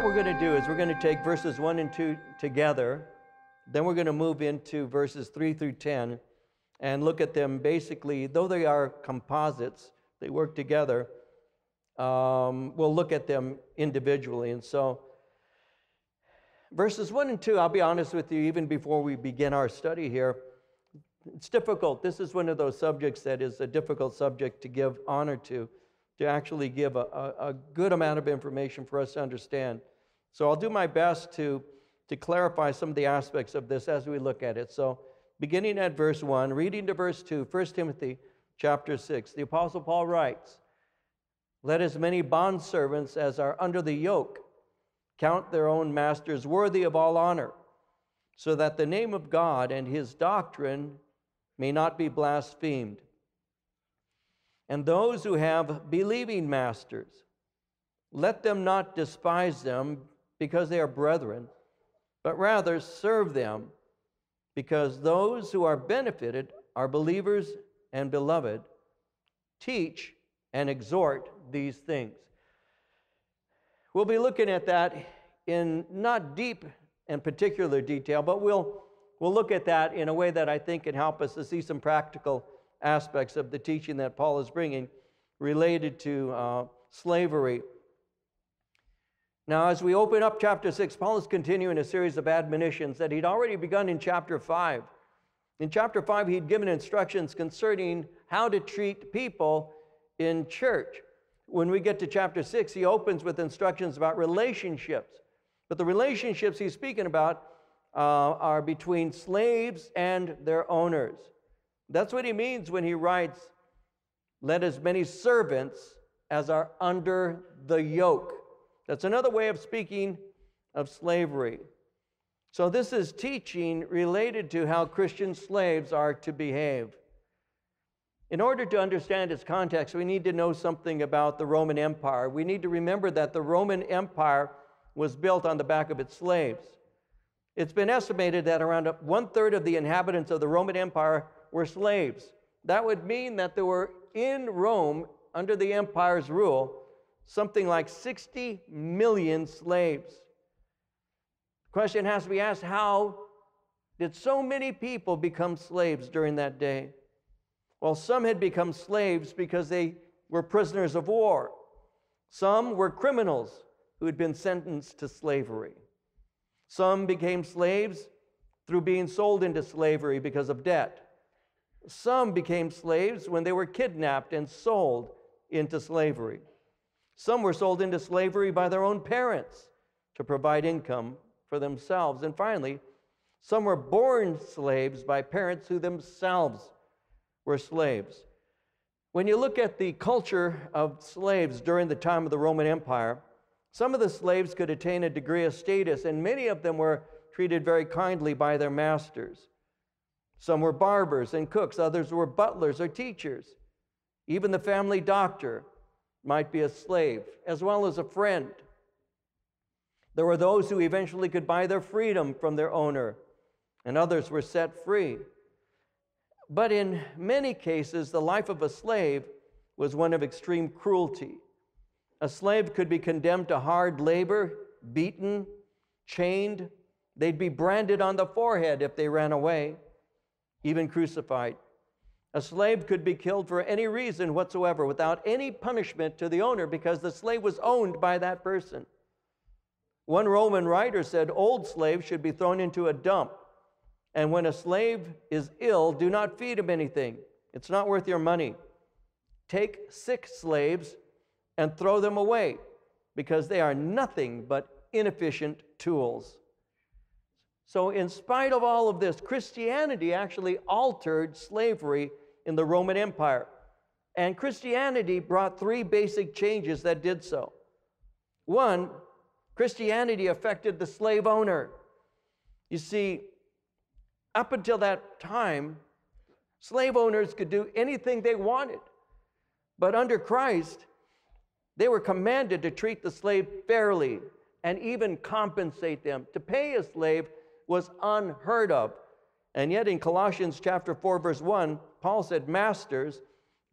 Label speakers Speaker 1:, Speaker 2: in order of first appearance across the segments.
Speaker 1: what we're going to do is we're going to take verses 1 and 2 together. Then we're going to move into verses 3 through 10 and look at them basically, though they are composites, they work together. Um, we'll look at them individually. And so, verses 1 and 2, I'll be honest with you, even before we begin our study here, it's difficult. This is one of those subjects that is a difficult subject to give honor to to actually give a, a, a, good amount of information for us to understand. So I'll do my best to, to clarify some of the aspects of this as we look at it. So beginning at verse 1, reading to verse 2, 1 Timothy chapter 6, the Apostle Paul writes, Let as many bondservants as are under the yoke count their own masters worthy of all honor, so that the name of God and his doctrine may not be blasphemed and those who have believing masters. Let them not despise them because they are brethren, but rather serve them, because those who are benefited are believers and beloved. Teach and exhort these things. We'll be looking at that in not deep and particular detail, but we'll, we'll look at that in a way that I think can help us to see some practical aspects of the teaching that Paul is bringing related to uh, slavery. Now, as we open up chapter 6, Paul is continuing a series of admonitions that he'd already begun in chapter 5. In chapter 5, he'd given instructions concerning how to treat people in church. When we get to chapter 6, he opens with instructions about relationships. But the relationships he's speaking about uh, are between slaves and their owners. That's what he means when he writes, Let as many servants as are under the yoke. That's another way of speaking of slavery. So, this is teaching related to how Christian slaves are to behave. In order to understand its context, we need to know something about the Roman Empire. We need to remember that the Roman Empire was built on the back of its slaves. It's been estimated that around one third of the inhabitants of the Roman Empire were slaves. That would mean that there were in Rome, under the empire's rule, something like 60 million slaves. The question has to be asked how did so many people become slaves during that day? Well, some had become slaves because they were prisoners of war. Some were criminals who had been sentenced to slavery. Some became slaves through being sold into slavery because of debt. Some became slaves when they were kidnapped and sold into slavery. Some were sold into slavery by their own parents to provide income for themselves. And finally, some were born slaves by parents who themselves were slaves. When you look at the culture of slaves during the time of the Roman Empire, some of the slaves could attain a degree of status, and many of them were treated very kindly by their masters. Some were barbers and cooks, others were butlers or teachers. Even the family doctor might be a slave, as well as a friend. There were those who eventually could buy their freedom from their owner, and others were set free. But in many cases, the life of a slave was one of extreme cruelty. A slave could be condemned to hard labor, beaten, chained. They'd be branded on the forehead if they ran away even crucified. A slave could be killed for any reason whatsoever without any punishment to the owner because the slave was owned by that person. One Roman writer said old slaves should be thrown into a dump. And when a slave is ill, do not feed him anything. It's not worth your money. Take sick slaves and throw them away because they are nothing but inefficient tools. So, in spite of all of this, Christianity actually altered slavery in the Roman Empire. And Christianity brought three basic changes that did so. One, Christianity affected the slave owner. You see, up until that time, slave owners could do anything they wanted. But under Christ, they were commanded to treat the slave fairly and even compensate them. To pay a slave was unheard of. And yet in Colossians chapter 4 verse 1, Paul said, "Masters,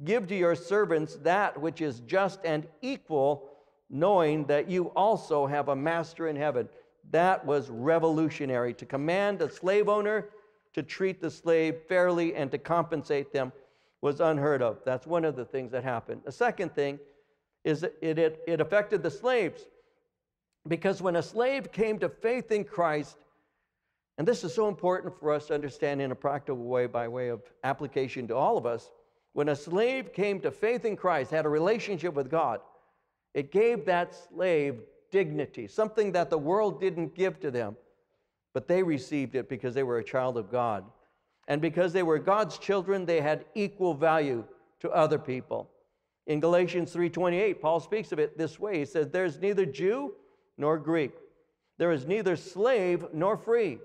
Speaker 1: give to your servants that which is just and equal knowing that you also have a master in heaven. That was revolutionary to command a slave owner to treat the slave fairly and to compensate them was unheard of. That's one of the things that happened. The second thing is it, it, it affected the slaves because when a slave came to faith in Christ, and this is so important for us to understand in a practical way by way of application to all of us, when a slave came to faith in Christ, had a relationship with God, it gave that slave dignity, something that the world didn't give to them, but they received it because they were a child of God. And because they were God's children, they had equal value to other people. In Galatians 3:28, Paul speaks of it this way. He says, "There's neither Jew nor Greek. There is neither slave nor free.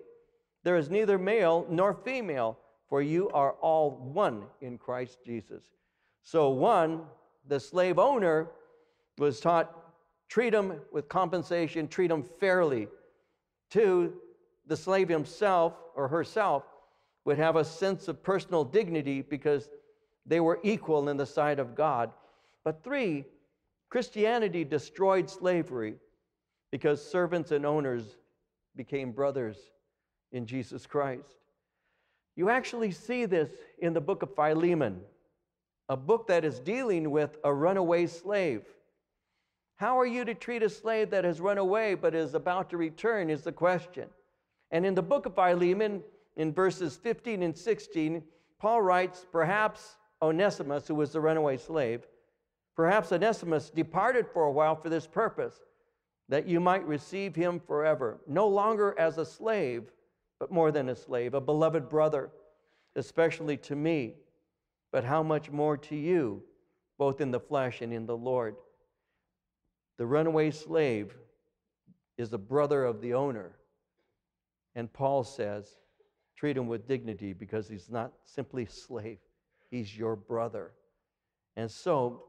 Speaker 1: There is neither male nor female, for you are all one in Christ Jesus." So one, the slave owner was taught treat them with compensation, treat them fairly. Two, the slave himself or herself would have a sense of personal dignity because they were equal in the sight of God. But three, Christianity destroyed slavery because servants and owners became brothers in Jesus Christ. You actually see this in the book of Philemon, a book that is dealing with a runaway slave. How are you to treat a slave that has run away but is about to return? Is the question. And in the book of Philemon, in verses 15 and 16, Paul writes, Perhaps Onesimus, who was the runaway slave, perhaps Onesimus departed for a while for this purpose, that you might receive him forever, no longer as a slave, but more than a slave, a beloved brother, especially to me, but how much more to you, both in the flesh and in the Lord. The runaway slave is the brother of the owner. And Paul says, treat him with dignity because he's not simply a slave, he's your brother. And so,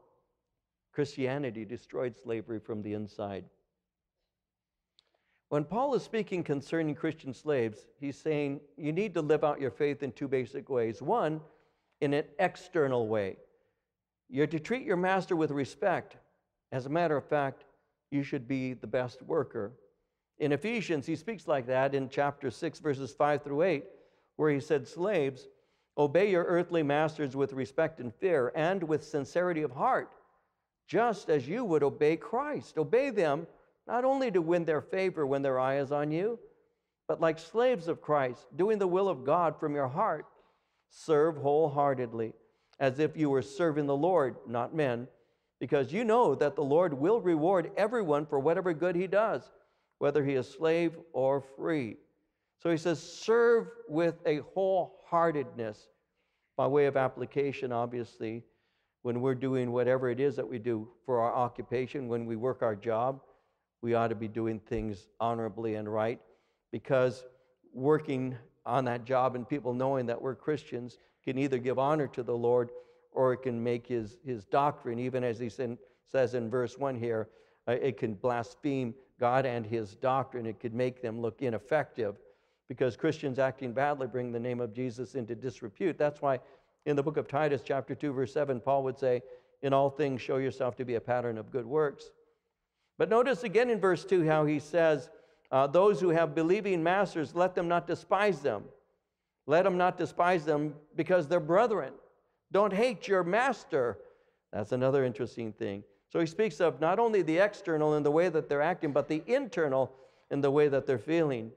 Speaker 1: Christianity destroyed slavery from the inside. When Paul is speaking concerning Christian slaves, he's saying you need to live out your faith in two basic ways. One, in an external way. You're to treat your master with respect. As a matter of fact, you should be the best worker. In Ephesians, he speaks like that in chapter 6, verses 5 through 8 where he said, Slaves, obey your earthly masters with respect and fear and with sincerity of heart, just as you would obey Christ. Obey them not only to win their favor when their eye is on you, but like slaves of Christ, doing the will of God from your heart, serve wholeheartedly, as if you were serving the Lord, not men, because you know that the Lord will reward everyone for whatever good he does, whether he is slave or free. So he says, serve with a wholeheartedness by way of application, obviously, when we're doing whatever it is that we do for our occupation, when we work our job, we ought to be doing things honorably and right because working on that job and people knowing that we're Christians can either give honor to the Lord or it can make his, his doctrine, even as he says in verse 1 here, uh, it can blaspheme God and his doctrine. It could make them look ineffective because Christians acting badly bring the name of Jesus into disrepute. That's why in the book of Titus, chapter 2, verse 7, Paul would say, In all things, show yourself to be a pattern of good works. But notice again in verse 2 how he says, uh, Those who have believing masters, let them not despise them. Let them not despise them because they're brethren. Don't hate your master. That's another interesting thing. So he speaks of not only the external in the way that they're acting, but the internal in the way that they're feeling.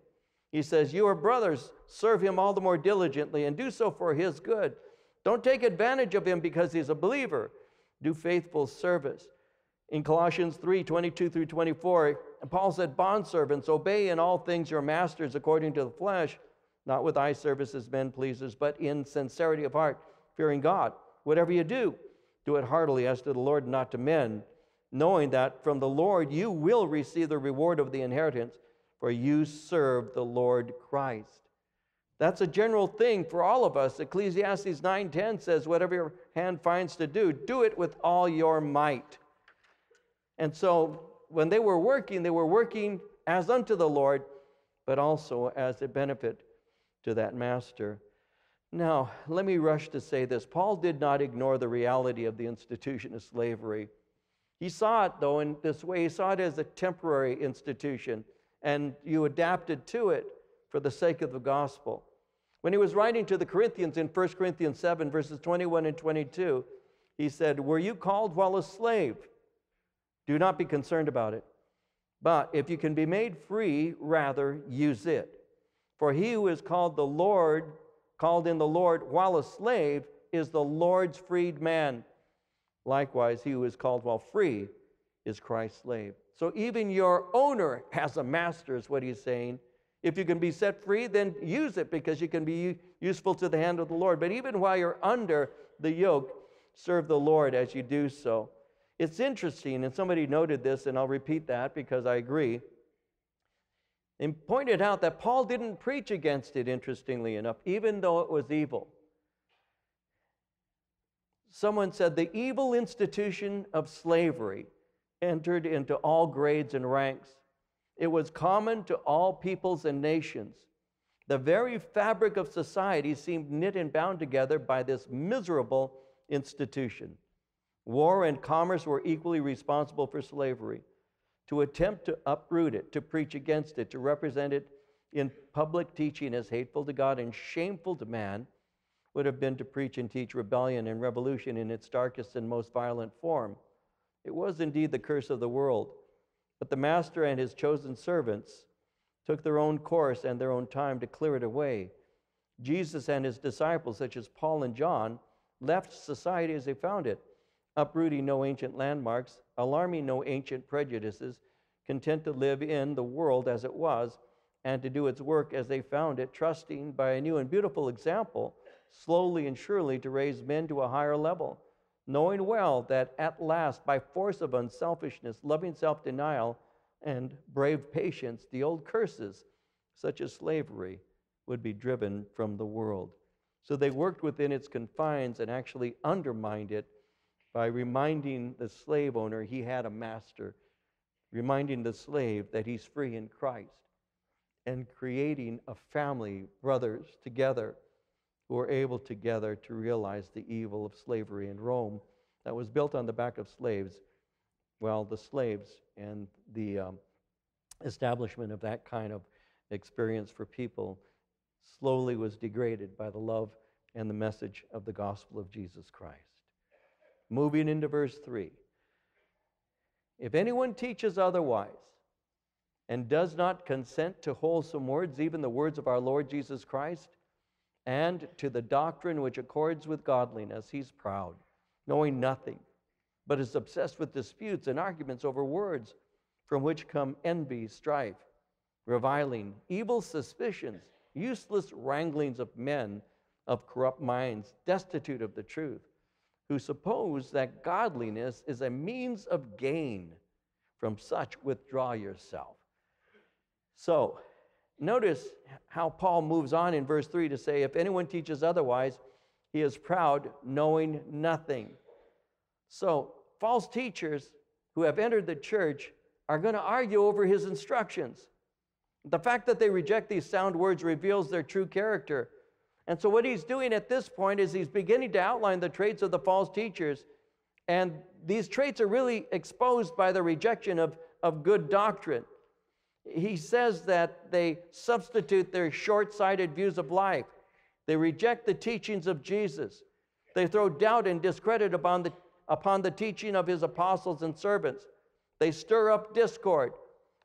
Speaker 1: He says, You are brothers, serve him all the more diligently and do so for his good. Don't take advantage of him because he's a believer. Do faithful service. In Colossians 3 22 through 24, Paul said, Bondservants, obey in all things your masters according to the flesh, not with eye service as men pleasers, but in sincerity of heart, fearing God. Whatever you do, do it heartily as to the Lord, and not to men, knowing that from the Lord you will receive the reward of the inheritance for you serve the Lord Christ. That's a general thing for all of us. Ecclesiastes 9:10 says, "Whatever your hand finds to do, do it with all your might." And so when they were working, they were working as unto the Lord, but also as a benefit to that master. Now, let me rush to say this. Paul did not ignore the reality of the institution of slavery. He saw it, though, in this way. He saw it as a temporary institution, and you adapted to it for the sake of the gospel. When he was writing to the Corinthians in 1 Corinthians 7, verses 21 and 22, he said, Were you called while a slave? Do not be concerned about it. But if you can be made free, rather use it. For he who is called the Lord, called in the Lord while a slave, is the Lord's freed man. Likewise, he who is called while free is Christ's slave. So even your owner has a master, is what he's saying. If you can be set free, then use it because you can be useful to the hand of the Lord. But even while you're under the yoke, serve the Lord as you do so. It's interesting, and somebody noted this, and I'll repeat that because I agree. And pointed out that Paul didn't preach against it, interestingly enough, even though it was evil. Someone said the evil institution of slavery entered into all grades and ranks. It was common to all peoples and nations. The very fabric of society seemed knit and bound together by this miserable institution. War and commerce were equally responsible for slavery. To attempt to uproot it, to preach against it, to represent it in public teaching as hateful to God and shameful to man would have been to preach and teach rebellion and revolution in its darkest and most violent form. It was indeed the curse of the world. But the master and his chosen servants took their own course and their own time to clear it away. Jesus and his disciples, such as Paul and John, left society as they found it, uprooting no ancient landmarks, alarming no ancient prejudices, content to live in the world as it was and to do its work as they found it, trusting by a new and beautiful example, slowly and surely to raise men to a higher level knowing well that at last, by force of unselfishness, loving self denial, and brave patience, the old curses, such as slavery, would be driven from the world. So they worked within its confines and actually undermined it by reminding the slave owner he had a master, reminding the slave that he's free in Christ, and creating a family, brothers, together who were able together to realize the evil of slavery in Rome that was built on the back of slaves. Well, the slaves and the um, establishment of that kind of experience for people slowly was degraded by the love and the message of the gospel of Jesus Christ. Moving into verse 3 If anyone teaches otherwise, and does not consent to wholesome words, even the words of our Lord Jesus Christ, and to the doctrine which accords with godliness, he's proud, knowing nothing, but is obsessed with disputes and arguments over words, from which come envy, strife, reviling, evil suspicions, useless wranglings of men of corrupt minds, destitute of the truth, who suppose that godliness is a means of gain. From such withdraw yourself. So, Notice how Paul moves on in verse 3 to say, If anyone teaches otherwise, he is proud, knowing nothing. So, false teachers who have entered the church are going to argue over his instructions. The fact that they reject these sound words reveals their true character. And so, what he's doing at this point is he's beginning to outline the traits of the false teachers. And these traits are really exposed by the rejection of, of good doctrine he says that they substitute their short sighted views of life. They reject the teachings of Jesus. They throw doubt and discredit upon the, upon the teaching of his apostles and servants. They stir up discord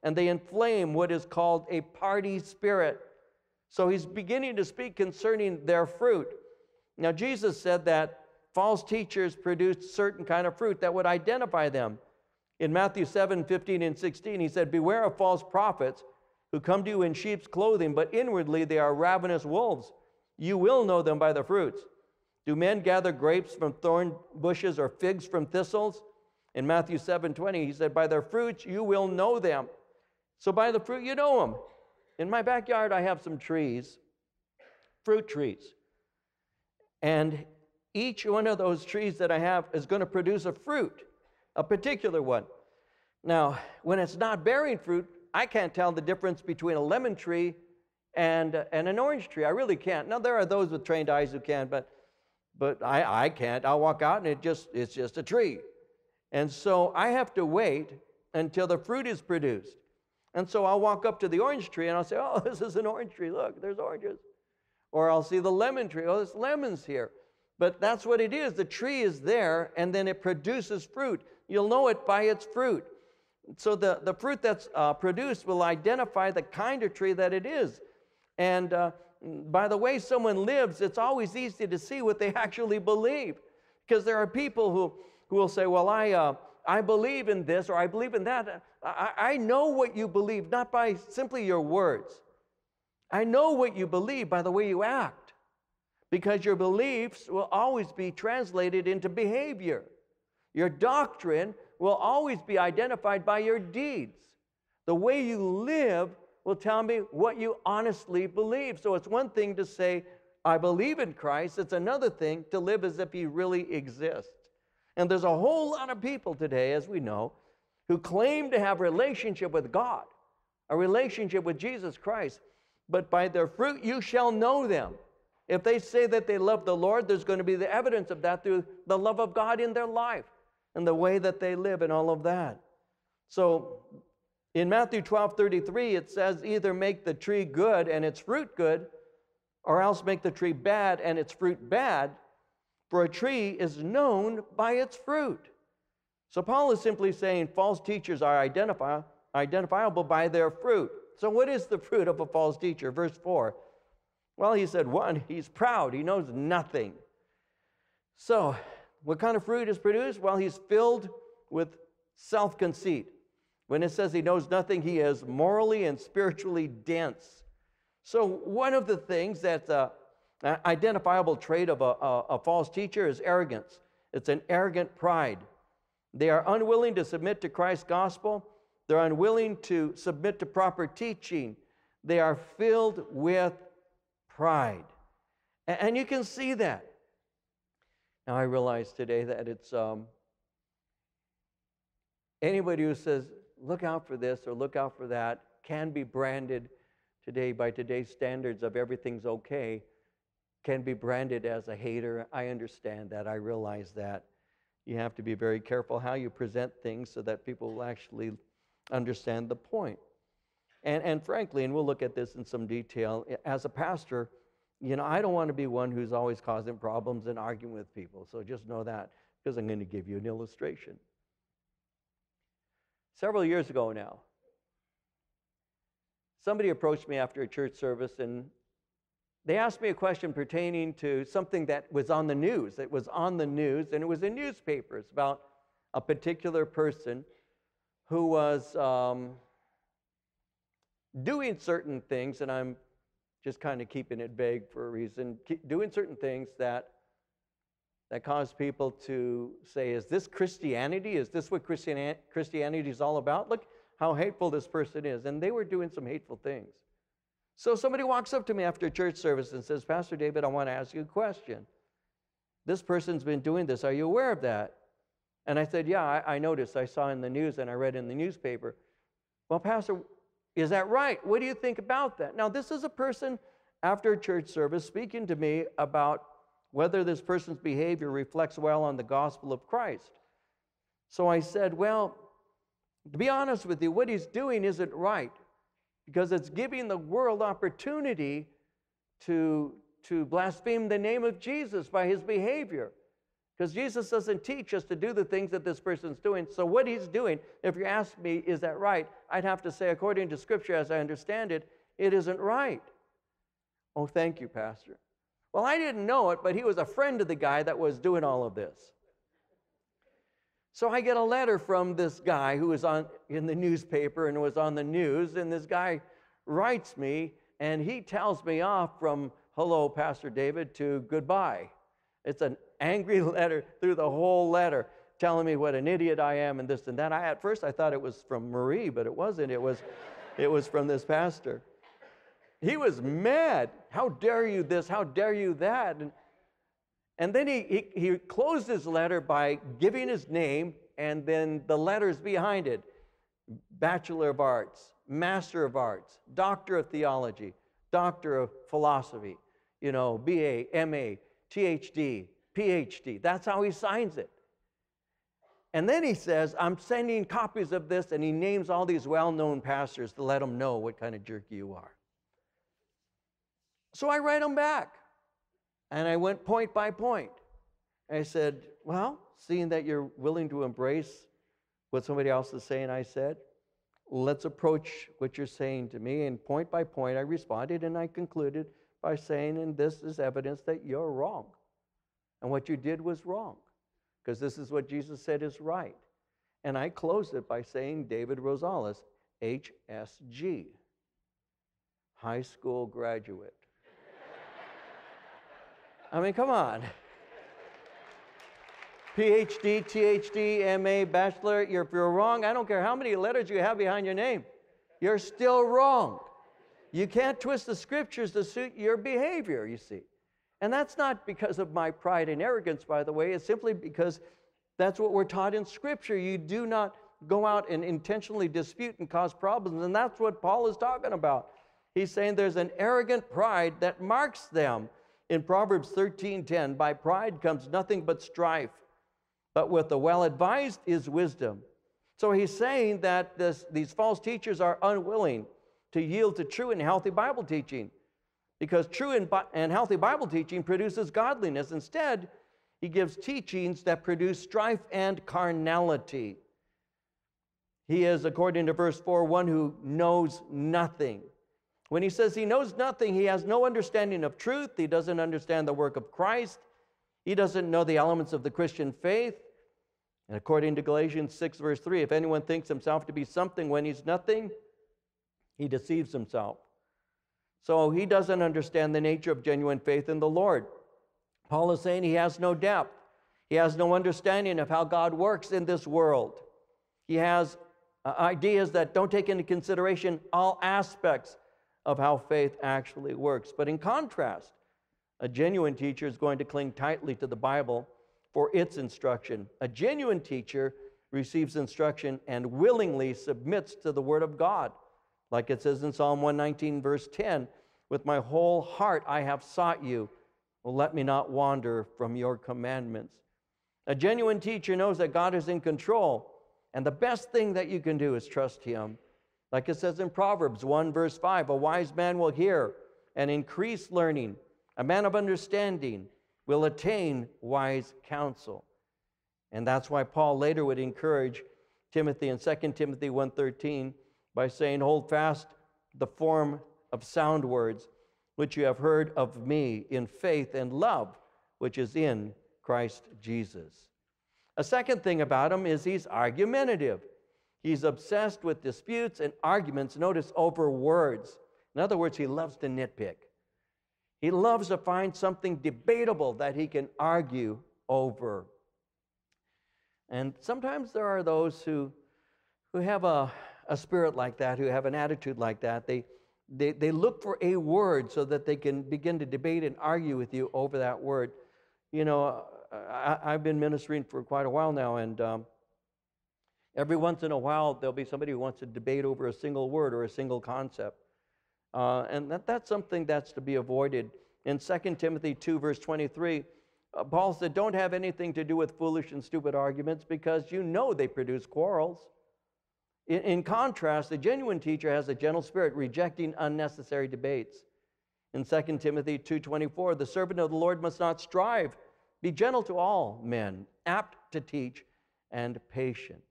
Speaker 1: and they inflame what is called a party spirit. So he's beginning to speak concerning their fruit. Now, Jesus said that false teachers produced certain kind of fruit that would identify them. In Matthew 7 15 and 16, he said, Beware of false prophets who come to you in sheep's clothing, but inwardly they are ravenous wolves. You will know them by the fruits. Do men gather grapes from thorn bushes or figs from thistles? In Matthew 7 20, he said, By their fruits you will know them. So by the fruit you know them. In my backyard, I have some trees, fruit trees. And each one of those trees that I have is going to produce a fruit a particular one. Now, when it's not bearing fruit, I can't tell the difference between a lemon tree and, and an orange tree. I really can't. Now, there are those with trained eyes who can, but, but I, I can't. I'll walk out and it just, it's just a tree. And so I have to wait until the fruit is produced. And so I'll walk up to the orange tree and I'll say, Oh, this is an orange tree. Look, there's oranges. Or I'll see the lemon tree. Oh, there's lemons here. But that's what it is. The tree is there and then it produces fruit. You'll know it by its fruit. So the, the fruit that's uh, produced will identify the kind of tree that it is. And uh, by the way someone lives, it's always easy to see what they actually believe. Because there are people who, who will say, Well, I, uh, I believe in this or I believe in that. I, I know what you believe, not by simply your words. I know what you believe by the way you act. Because your beliefs will always be translated into behavior. Your doctrine will always be identified by your deeds. The way you live will tell me what you honestly believe. So it's one thing to say, I believe in Christ. It's another thing to live as if he really exists. And there's a whole lot of people today, as we know, who claim to have relationship with God, a relationship with Jesus Christ, but by their fruit you shall know them. If they say that they love the Lord, there's going to be the evidence of that through the love of God in their life and the way that they live and all of that. So in Matthew 12 33, it says, either make the tree good and its fruit good, or else make the tree bad and its fruit bad, for a tree is known by its fruit. So Paul is simply saying false teachers are identify, identifiable by their fruit. So, what is the fruit of a false teacher? Verse 4. Well, he said, one, he's proud, he knows nothing. So, what kind of fruit is produced? Well, he's filled with self conceit. When it says he knows nothing, he is morally and spiritually dense. So, one of the things that's uh, an identifiable trait of a, a, a false teacher is arrogance. It's an arrogant pride. They are unwilling to submit to Christ's gospel, they're unwilling to submit to proper teaching. They are filled with pride. And you can see that. Now, I realize today that it's um, anybody who says, look out for this or look out for that can be branded today by today's standards of everything's okay, can be branded as a hater. I understand that. I realize that. You have to be very careful how you present things so that people will actually understand the point. And, and frankly, and we'll look at this in some detail, as a pastor, you know, I don't want to be one who's always causing problems and arguing with people. So just know that because I'm going to give you an illustration. Several years ago now, somebody approached me after a church service and they asked me a question pertaining to something that was on the news. It was on the news and it was in newspapers about a particular person who was um, doing certain things, and I'm just kind of keeping it vague for a reason, doing certain things that that cause people to say, Is this Christianity? Is this what Christianity is all about? Look how hateful this person is. And they were doing some hateful things. So somebody walks up to me after church service and says, Pastor David, I want to ask you a question. This person's been doing this. Are you aware of that? And I said, Yeah, I, I noticed. I saw in the news and I read in the newspaper. Well, Pastor, is that right? What do you think about that? Now, this is a person after church service speaking to me about whether this person's behavior reflects well on the gospel of Christ. So I said, Well, to be honest with you, what he's doing isn't right because it's giving the world opportunity to, to blaspheme the name of Jesus by his behavior. Because Jesus doesn't teach us to do the things that this person's doing. So, what he's doing, if you ask me, is that right? I'd have to say, according to Scripture as I understand it, it isn't right. Oh, thank you, Pastor. Well, I didn't know it, but he was a friend of the guy that was doing all of this. So I get a letter from this guy who was on in the newspaper and was on the news, and this guy writes me and he tells me off from hello, Pastor David, to goodbye. It's an angry letter through the whole letter, telling me what an idiot I am and this and that. I at first I thought it was from Marie, but it wasn't. It was it was from this pastor. He was mad. How dare you this? How dare you that? And, and then he, he, he closed his letter by giving his name and then the letters behind it Bachelor of Arts, Master of Arts, Doctor of Theology, Doctor of Philosophy, you know, BA, MA, THD, PhD. That's how he signs it. And then he says, I'm sending copies of this, and he names all these well known pastors to let them know what kind of jerk you are. So I write them back. And I went point by point. I said, Well, seeing that you're willing to embrace what somebody else is saying, I said, let's approach what you're saying to me. And point by point, I responded and I concluded by saying, and this is evidence that you're wrong. And what you did was wrong, because this is what Jesus said is right. And I closed it by saying, David Rosales, HSG, high school graduate. I mean, come on. PhD, THD, MA, bachelor, you're, if you're wrong, I don't care how many letters you have behind your name, you're still wrong. You can't twist the scriptures to suit your behavior, you see. And that's not because of my pride and arrogance, by the way, it's simply because that's what we're taught in scripture. You do not go out and intentionally dispute and cause problems, and that's what Paul is talking about. He's saying there's an arrogant pride that marks them. In Proverbs 13:10, by pride comes nothing but strife but with the well advised is wisdom. So he's saying that this, these false teachers are unwilling to yield to true and healthy Bible teaching because true and, and healthy Bible teaching produces godliness. Instead, he gives teachings that produce strife and carnality. He is, according to verse 4, one who knows nothing. When he says he knows nothing, he has no understanding of truth. He doesn't understand the work of Christ. He doesn't know the elements of the Christian faith. And according to Galatians 6, verse 3, if anyone thinks himself to be something when he's nothing, he deceives himself. So he doesn't understand the nature of genuine faith in the Lord. Paul is saying he has no depth, he has no understanding of how God works in this world. He has uh, ideas that don't take into consideration all aspects of how faith actually works. But in contrast, a genuine teacher is going to cling tightly to the Bible for its instruction. A genuine teacher receives instruction and willingly submits to the Word of God. Like it says in Psalm 119, verse 10 With my whole heart I have sought you. Well, let me not wander from your commandments. A genuine teacher knows that God is in control, and the best thing that you can do is trust Him. Like it says in Proverbs 1, verse 5 A wise man will hear and increase learning a man of understanding will attain wise counsel. And that's why Paul later would encourage Timothy in 2 Timothy 1:13 by saying, "Hold fast the form of sound words which you have heard of me in faith and love which is in Christ Jesus." A second thing about him is he's argumentative. He's obsessed with disputes and arguments, notice over words. In other words, he loves to nitpick. He loves to find something debatable that he can argue over. And sometimes there are those who, who have a, a spirit like that, who have an attitude like that. They, they, they look for a word so that they can begin to debate and argue with you over that word. You know, I, have been ministering for quite a while now, and um, every once in a while there'll be somebody who wants to debate over a single word or a single concept. Uh, and that, that's something that's to be avoided. In 2 Timothy 2, verse 23, uh, Paul said, Don't have anything to do with foolish and stupid arguments because you know they produce quarrels. In, in contrast, the genuine teacher has a gentle spirit, rejecting unnecessary debates. In 2 Timothy 2:24, the servant of the Lord must not strive, be gentle to all men, apt to teach, and patient.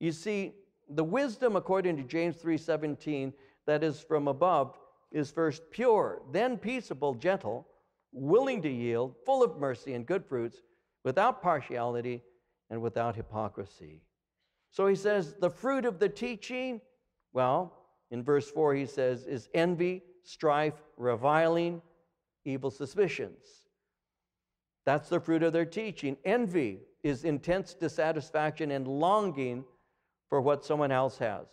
Speaker 1: You see, the wisdom according to James 3:17 that is from above is first pure, then peaceable, gentle, willing to yield, full of mercy and good fruits, without partiality and without hypocrisy. So he says, the fruit of the teaching, well, in verse 4, he says, is envy, strife, reviling, evil suspicions. That's the fruit of their teaching. Envy is intense dissatisfaction and longing for what someone else has.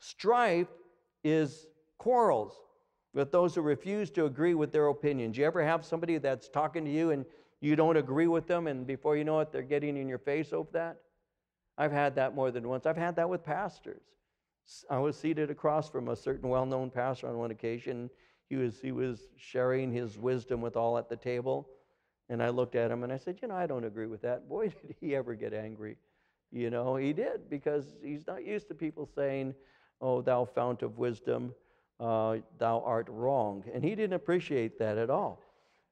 Speaker 1: Strife is quarrels with those who refuse to agree with their opinions. You ever have somebody that's talking to you and you don't agree with them, and before you know it, they're getting in your face over that? I've had that more than once. I've had that with pastors. I was seated across from a certain well known pastor on one occasion. He was, he was sharing his wisdom with all at the table. And I looked at him and I said, You know, I don't agree with that. Boy, did he ever get angry. You know, he did because he's not used to people saying, Oh, thou fount of wisdom, uh, thou art wrong. And he didn't appreciate that at all.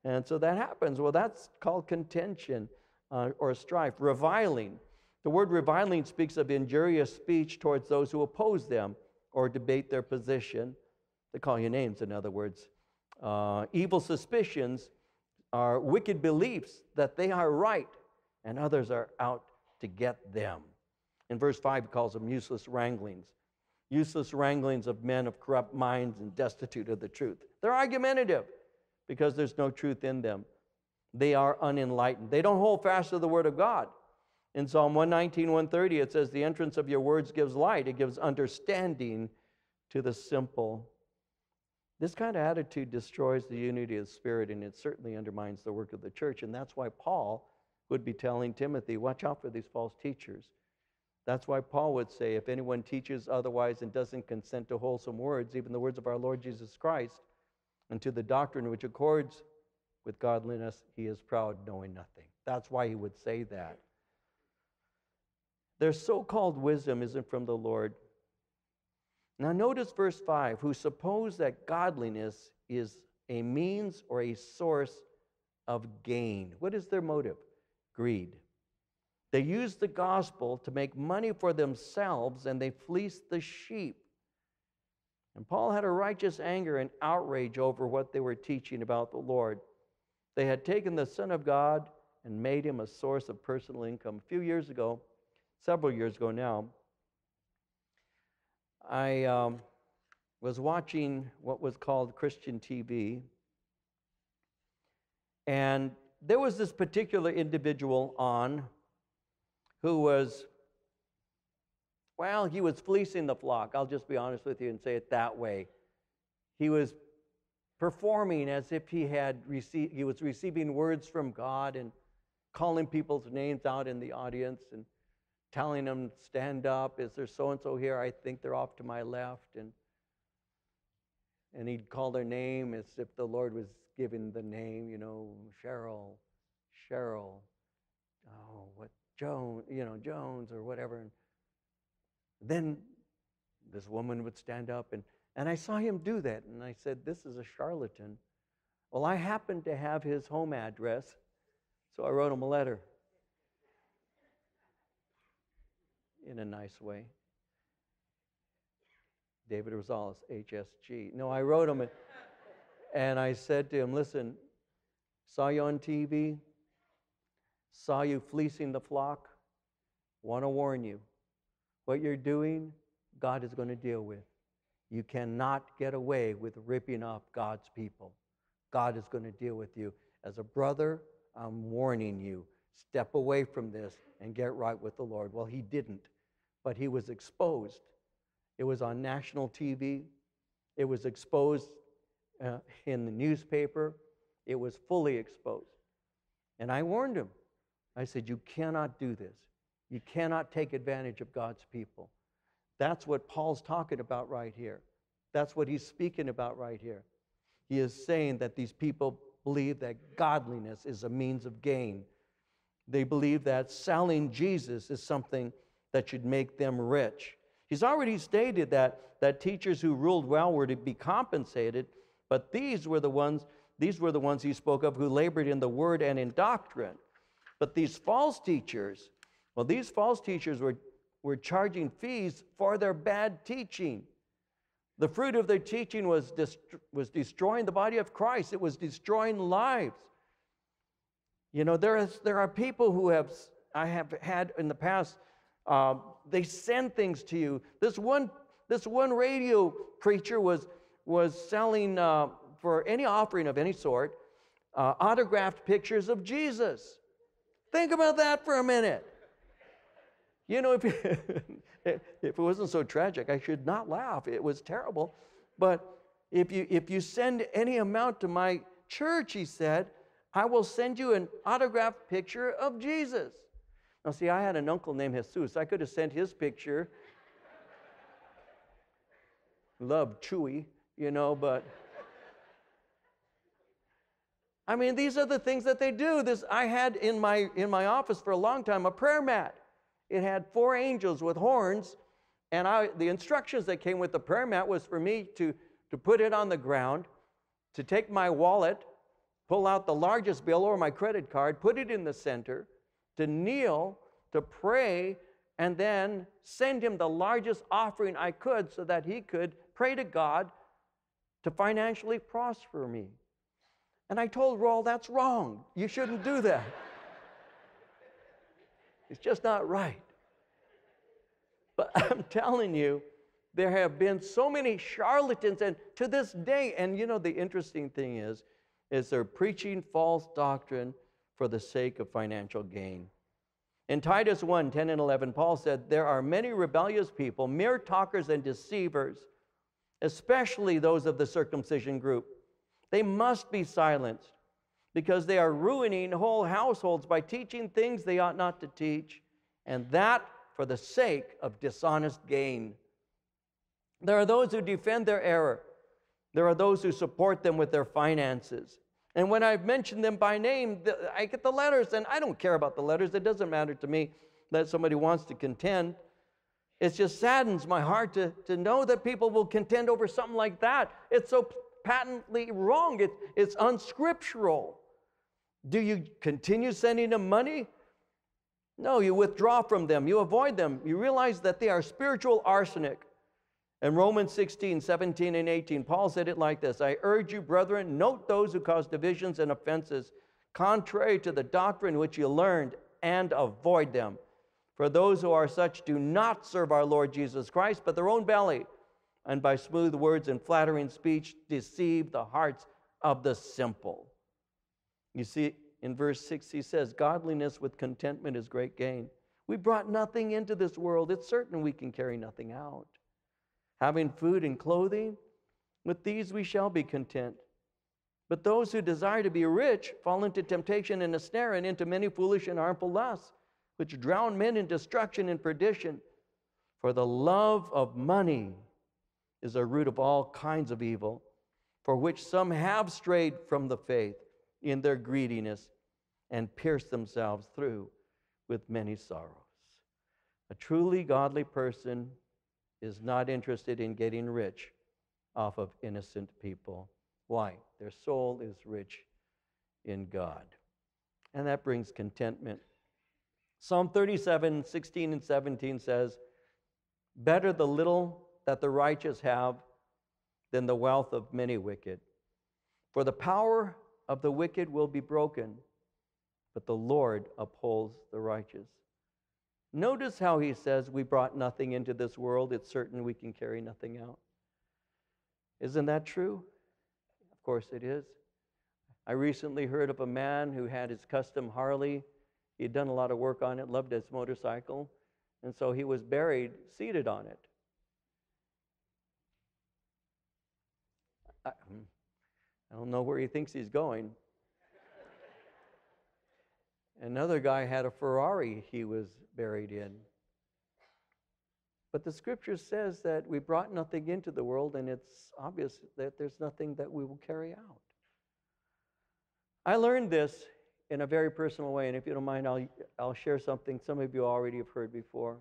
Speaker 1: And so that happens. Well, that's called contention uh, or strife. Reviling. The word reviling speaks of injurious speech towards those who oppose them or debate their position. They call you names, in other words. Uh, evil suspicions are wicked beliefs that they are right and others are out to get them. In verse 5, he calls them useless wranglings. Useless wranglings of men of corrupt minds and destitute of the truth. They're argumentative because there's no truth in them. They are unenlightened. They don't hold fast to the word of God. In Psalm 119, 130, it says, The entrance of your words gives light, it gives understanding to the simple. This kind of attitude destroys the unity of Spirit, and it certainly undermines the work of the church. And that's why Paul would be telling Timothy, Watch out for these false teachers. That's why Paul would say, If anyone teaches otherwise and doesn't consent to wholesome words, even the words of our Lord Jesus Christ, and to the doctrine which accords with godliness, he is proud, knowing nothing. That's why he would say that. Their so called wisdom isn't from the Lord. Now, notice verse 5 who suppose that godliness is a means or a source of gain. What is their motive? Greed. They use the gospel to make money for themselves and they fleece the sheep. And Paul had a righteous anger and outrage over what they were teaching about the Lord. They had taken the Son of God and made him a source of personal income. A few years ago, several years ago now, I um, was watching what was called Christian TV. And there was this particular individual on who was, well, he was fleecing the flock. I'll just be honest with you and say it that way. He was performing as if he had received, he was receiving words from God and calling people's names out in the audience and telling them, stand up. Is there so and so here? I think they're off to my left. And, and he'd call their name as if the Lord was giving the name, you know, Cheryl, Cheryl, oh, what, Jones, you know, Jones or whatever. And then this woman would stand up and, and I saw him do that. And I said, This is a charlatan. Well, I happened to have his home address, so I wrote him a letter. in a nice way. David Rosales, HSG. No, I wrote him and I said to him, Listen, saw you on TV, saw you fleecing the flock. Want to warn you, what you're doing, God is going to deal with. You cannot get away with ripping off God's people. God is going to deal with you. As a brother, I'm warning you step away from this and get right with the Lord. Well, he didn't but he was exposed. It was on national TV, it was exposed uh, in the newspaper, it was fully exposed. And I warned him. I said, You cannot do this. You cannot take advantage of God's people. That's what Paul's talking about right here. That's what he's speaking about right here. He is saying that these people believe that godliness is a means of gain. They believe that selling Jesus is something that should make them rich. He's already stated that, that teachers who ruled well were to be compensated, but these were the ones, these were the ones he spoke of who labored in the word and in doctrine. But these false teachers, well, these false teachers were, were charging fees for their bad teaching. The fruit of their teaching was, dest- was destroying the body of Christ, it was destroying lives. You know, there, is, there are people who have, I have had in the past uh, they send things to you. This one, this one radio preacher was, was selling uh, for any offering of any sort uh, autographed pictures of Jesus. Think about that for a minute. You know, if, if it wasn't so tragic, I should not laugh. It was terrible. But if you, if you send any amount to my church, he said, I will send you an autographed picture of Jesus. Now, see, I had an uncle named Jesus. I could have sent his picture. Love Chuy, you know, but. I mean, these are the things that they do. This I had in my in my office for a long time a prayer mat. It had four angels with horns, and I, the instructions that came with the prayer mat was for me to, to put it on the ground, to take my wallet, pull out the largest bill or my credit card, put it in the center, to kneel, to pray, and then send him the largest offering I could so that he could pray to God to financially prosper me. And I told Raul, that's wrong. You shouldn't do that. it's just not right. But I'm telling you, there have been so many charlatans, and to this day, and you know, the interesting thing is, is they're preaching false doctrine for the sake of financial gain. In Titus 1 10 and 11, Paul said, There are many rebellious people, mere talkers and deceivers, especially those of the circumcision group. They must be silenced because they are ruining whole households by teaching things they ought not to teach, and that for the sake of dishonest gain. There are those who defend their error, there are those who support them with their finances. And when I've mentioned them by name, I get the letters, and I don't care about the letters. It doesn't matter to me that somebody wants to contend. It just saddens my heart to, to know that people will contend over something like that. It's so patently wrong, it, it's unscriptural. Do you continue sending them money? No, you withdraw from them, you avoid them. You realize that they are spiritual arsenic. In Romans 16, 17, and 18, Paul said it like this I urge you, brethren, note those who cause divisions and offenses, contrary to the doctrine which you learned, and avoid them. For those who are such do not serve our Lord Jesus Christ, but their own belly, and by smooth words and flattering speech deceive the hearts of the simple. You see, in verse 6, he says, Godliness with contentment is great gain. We brought nothing into this world. It's certain we can carry nothing out having food and clothing. With these we shall be content. But those who desire to be rich fall into temptation and a snare and into many foolish and harmful lusts, which drown men in destruction and perdition. For the love of money is a root of all kinds of evil, for which some have strayed from the faith in their greediness and pierced themselves through with many sorrows. A truly godly person is not interested in getting rich off of innocent people. Why? Their soul is rich in God. And that brings contentment. Psalm 37, 16 and 17 says, Better the little that the righteous have than the wealth of many wicked. For the power of the wicked will be broken, but the Lord upholds the righteous. Notice how he says, We brought nothing into this world. It's certain we can carry nothing out. Isn't that true? Of course it is. I recently heard of a man who had his custom Harley. He had done a lot of work on it, loved his motorcycle, and so he was buried seated on it. I, hmm, I don't know where he thinks he's going. Another guy had a Ferrari he was buried in. But the scripture says that we brought nothing into the world, and it's obvious that there's nothing that we will carry out. I learned this in a very personal way, and if you don't mind, I'll, I'll share something some of you already have heard before.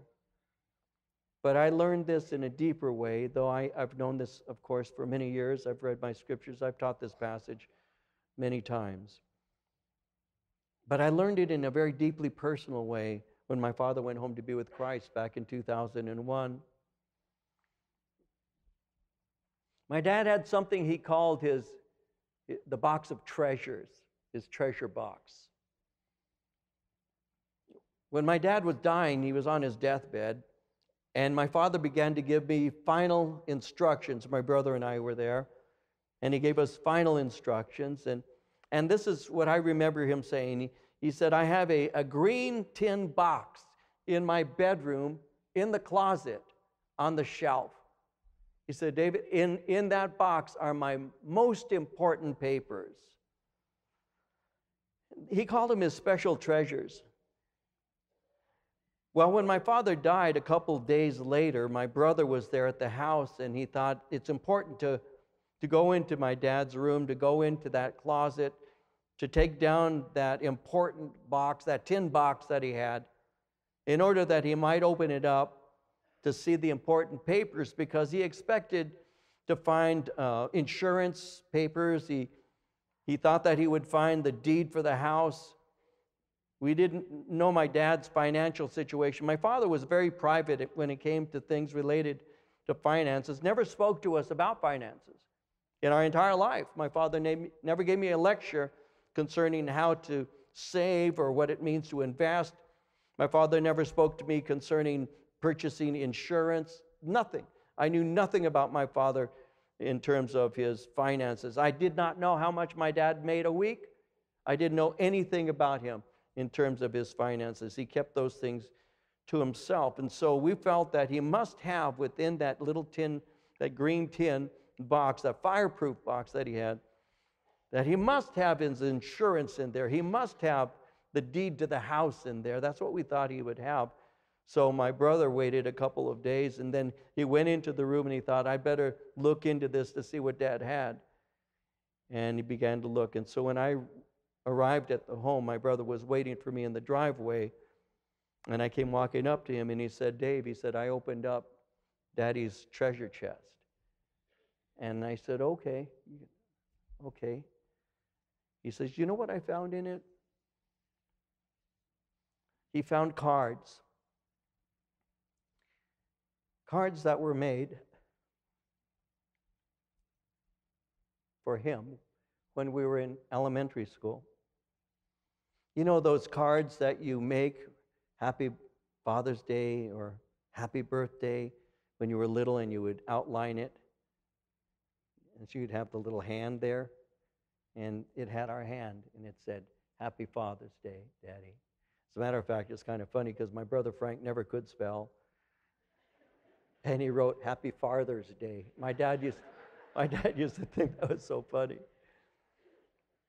Speaker 1: But I learned this in a deeper way, though I, I've known this, of course, for many years. I've read my scriptures, I've taught this passage many times. But I learned it in a very deeply personal way when my father went home to be with Christ back in 2001. My dad had something he called his the box of treasures, his treasure box. When my dad was dying, he was on his deathbed, and my father began to give me final instructions. My brother and I were there, and he gave us final instructions. And and this is what I remember him saying. He, he said, I have a, a green tin box in my bedroom in the closet on the shelf. He said, David, in, in that box are my most important papers. He called them his special treasures. Well, when my father died a couple days later, my brother was there at the house and he thought it's important to, to go into my dad's room, to go into that closet to take down that important box, that tin box that he had. in order that he might open it up to see the important papers because he expected to find uh, insurance papers. He, he thought that he would find the deed for the house. We didn't know my dad's financial situation. My father was very private when it came to things related to finances, never spoke to us about finances in our entire life. My father never gave me a lecture concerning how to save or what it means to invest. My father never spoke to me concerning purchasing insurance, nothing. I knew nothing about my father in terms of his finances. I did not know how much my dad made a week. I didn't know anything about him in terms of his finances. He kept those things to himself. And so we felt that he must have within that little tin, that green tin box, that fireproof box that he had, that he must have his insurance in there. He must have the deed to the house in there. That's what we thought he would have. So my brother waited a couple of days and then he went into the room and he thought, I better look into this to see what dad had. And he began to look. And so when I arrived at the home, my brother was waiting for me in the driveway. And I came walking up to him and he said, Dave, he said, I opened up daddy's treasure chest. And I said, okay, okay. He says, You know what I found in it? He found cards cards that were made for him when we were in elementary school. You know those cards that you make, Happy Father's Day or Happy Birthday, when you were little and you would outline it? And you'd have the little hand there, and it had our hand, and it said, Happy Father's Day, Daddy. As a matter of fact, it's kind of funny because my brother Frank never could spell and he wrote Happy Father's Day. My dad used, my dad used to think that was so funny.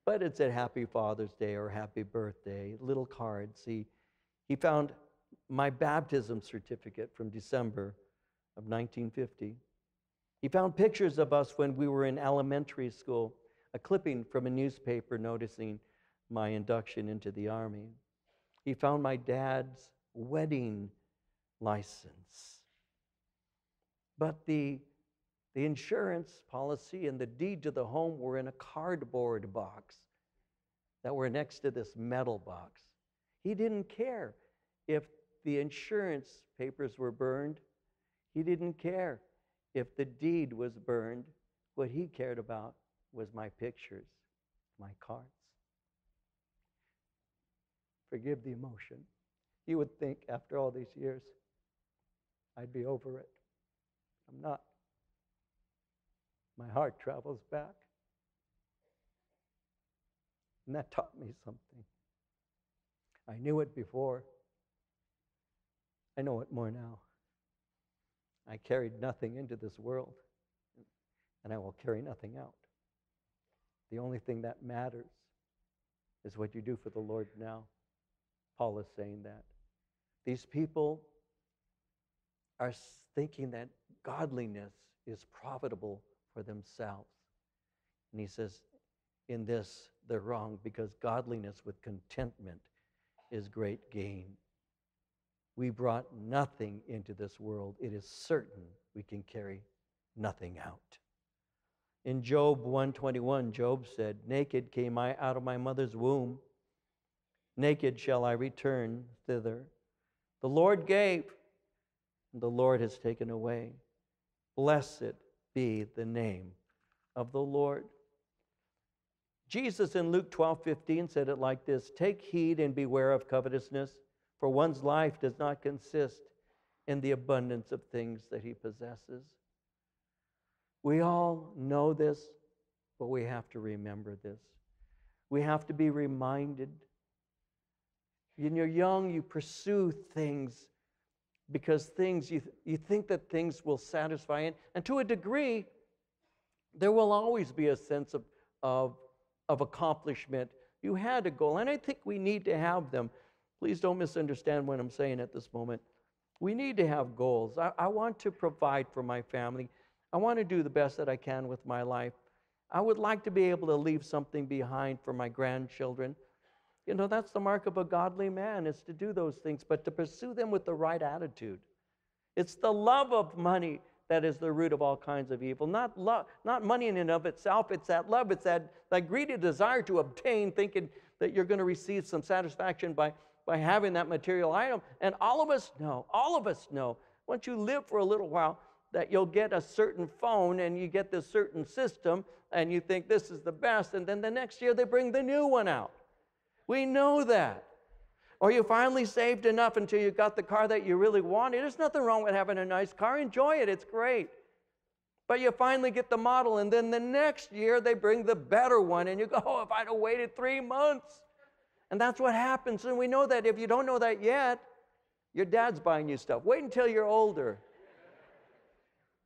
Speaker 1: But it said Happy Father's Day or Happy Birthday, little cards. He, he found my baptism certificate from December of 1950. He found pictures of us when we were in elementary school, a clipping from a newspaper noticing my induction into the Army. He found my dad's wedding license. But the, the insurance policy and the deed to the home were in a cardboard box that were next to this metal box. He didn't care if the insurance papers were burned. He didn't care if the deed was burned. What he cared about was my pictures, my cards. Forgive the emotion. You would think after all these years, I'd be over it. I'm not. My heart travels back. And that taught me something. I knew it before. I know it more now. I carried nothing into this world, and I will carry nothing out. The only thing that matters is what you do for the Lord now. Paul is saying that. These people are thinking that godliness is profitable for themselves. And he says, in this, they're wrong because godliness with contentment is great gain. We brought nothing into this world. It is certain we can carry nothing out. In Job 121, Job said, Naked came I out of my mother's womb. Naked shall I return thither. The Lord gave, and the Lord has taken away. Blessed be the name of the Lord. Jesus in Luke 12 15 said it like this Take heed and beware of covetousness, for one's life does not consist in the abundance of things that he possesses. We all know this, but we have to remember this. We have to be reminded. When you're young, you pursue things because things, you, you think that things will satisfy. And, and to a degree, there will always be a sense of, of, of accomplishment. You had a goal, and I think we need to have them. Please don't misunderstand what I'm saying at this moment. We need to have goals. I, I want to provide for my family. I want to do the best that I can with my life. I would like to be able to leave something behind for my grandchildren. You know, that's the mark of a godly man, is to do those things, but to pursue them with the right attitude. It's the love of money that is the root of all kinds of evil. Not love, not money in and of itself. It's that love. It's that, that greedy desire to obtain, thinking that you're going to receive some satisfaction by, by having that material item. And all of us know, all of us know, once you live for a little while, that you'll get a certain phone and you get this certain system and you think this is the best, and then the next year they bring the new one out. We know that. Or you finally saved enough until you got the car that you really wanted. There's nothing wrong with having a nice car. Enjoy it, it's great. But you finally get the model, and then the next year they bring the better one, and you go, oh, if I'd have waited three months. And that's what happens. And we know that if you don't know that yet, your dad's buying you stuff. Wait until you're older.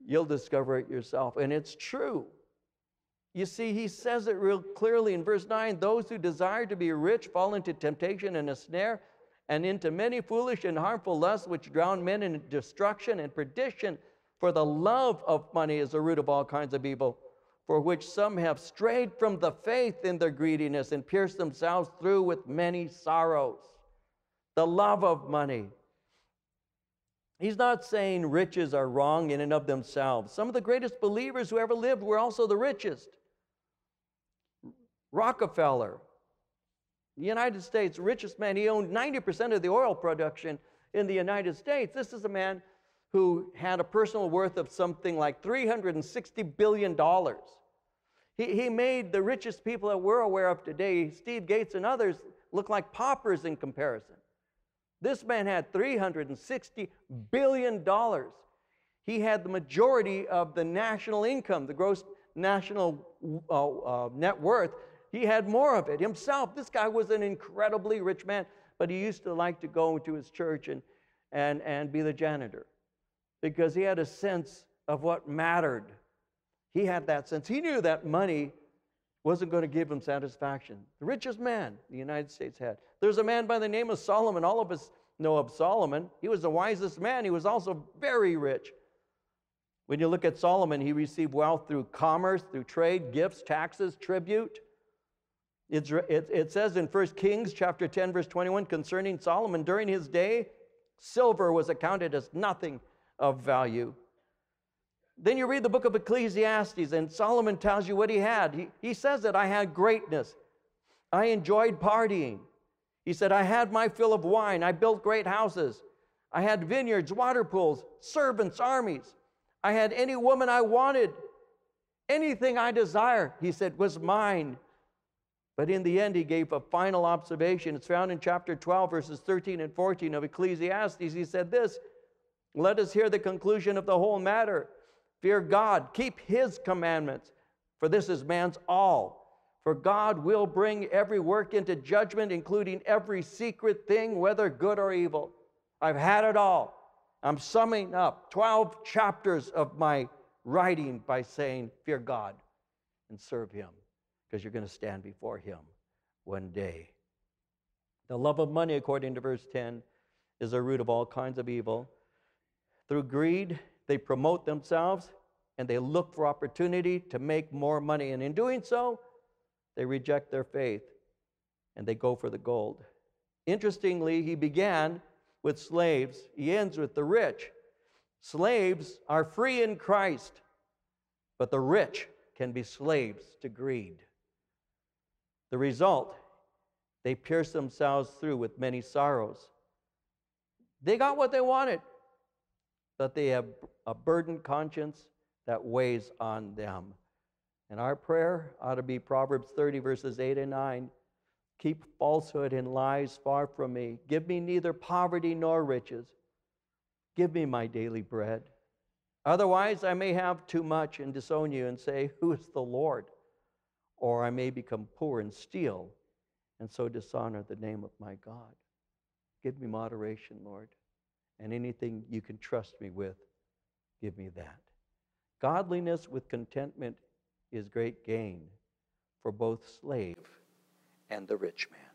Speaker 1: You'll discover it yourself. And it's true. You see, he says it real clearly in verse 9 those who desire to be rich fall into temptation and a snare, and into many foolish and harmful lusts which drown men in destruction and perdition. For the love of money is the root of all kinds of evil, for which some have strayed from the faith in their greediness and pierced themselves through with many sorrows. The love of money. He's not saying riches are wrong in and of themselves. Some of the greatest believers who ever lived were also the richest. Rockefeller, the United States richest man, he owned 90% of the oil production in the United States. This is a man who had a personal worth of something like $360 billion. He, he made the richest people that we're aware of today, Steve Gates and others, look like paupers in comparison. This man had $360 billion. He had the majority of the national income, the gross national uh, uh, net worth he had more of it himself. This guy was an incredibly rich man, but he used to like to go to his church and, and, and be the janitor because he had a sense of what mattered. He had that sense. He knew that money wasn't going to give him satisfaction. The richest man the United States had. There's a man by the name of Solomon. All of us know of Solomon. He was the wisest man. He was also very rich. When you look at Solomon, he received wealth through commerce, through trade, gifts, taxes, tribute. It's, it, it says in 1 Kings chapter 10, verse 21, concerning Solomon, during his day, silver was accounted as nothing of value. Then you read the book of Ecclesiastes, and Solomon tells you what he had. He, he says that I had greatness. I enjoyed partying. He said, I had my fill of wine. I built great houses. I had vineyards, water pools, servants, armies. I had any woman I wanted. Anything I desire, he said, was mine. But in the end, he gave a final observation. It's found in chapter 12, verses 13 and 14 of Ecclesiastes. He said this Let us hear the conclusion of the whole matter. Fear God, keep his commandments, for this is man's all. For God will bring every work into judgment, including every secret thing, whether good or evil. I've had it all. I'm summing up 12 chapters of my writing by saying, Fear God and serve him because you're going to stand before him one day. The love of money, according to verse 10, is a root of all kinds of evil. Through greed, they promote themselves and they look for opportunity to make more money. And in doing so, they reject their faith and they go for the gold. Interestingly, he began with slaves, he ends with the rich. Slaves are free in Christ, but the rich can be slaves to greed. The result, they pierce themselves through with many sorrows. They got what they wanted, but they have a burdened conscience that weighs on them. And our prayer ought to be Proverbs 30, verses 8 and 9. Keep falsehood and lies far from me. Give me neither poverty nor riches. Give me my daily bread. Otherwise, I may have too much and disown you and say, Who is the Lord? or I may become poor and steal and so dishonor the name of my God. Give me moderation, Lord, and anything you can trust me with, give me that. Godliness with contentment is great gain for both slave and the rich man.